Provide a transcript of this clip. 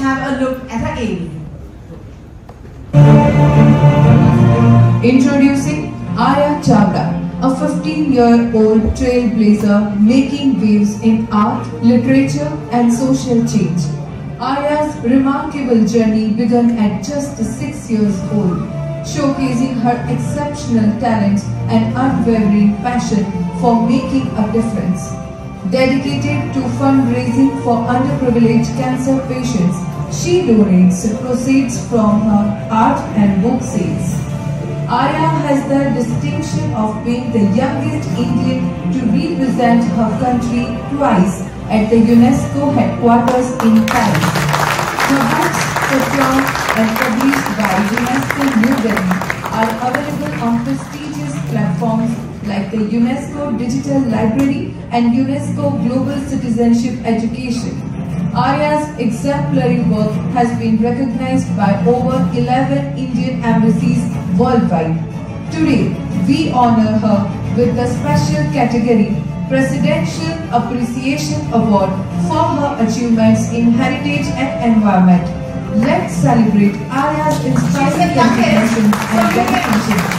have a look at her AV. Introducing Aarya Chavda, a 15-year-old trailblazer making waves in art, literature and social change. Aarya's remarkable journey began at just 6 years old, showcasing her exceptional talent and unwavering passion for making a difference. Dedicated to fundraising for underprivileged cancer patients, she donates proceeds from her art and book sales. Aarya has the distinction of being the youngest Indian to represent her country twice at the UNESCO headquarters in Paris. Her books, performed and published by UNESCO New Delhi, are available on prestigious like the UNESCO Digital Library and UNESCO Global Citizenship Education. Aarya's exemplary work has been recognized by over 11 Indian embassies worldwide. Today, we honor her with the special category Presidential Appreciation Award for her achievements in heritage and environment. Let's celebrate Aarya's inspiring contributions and dedication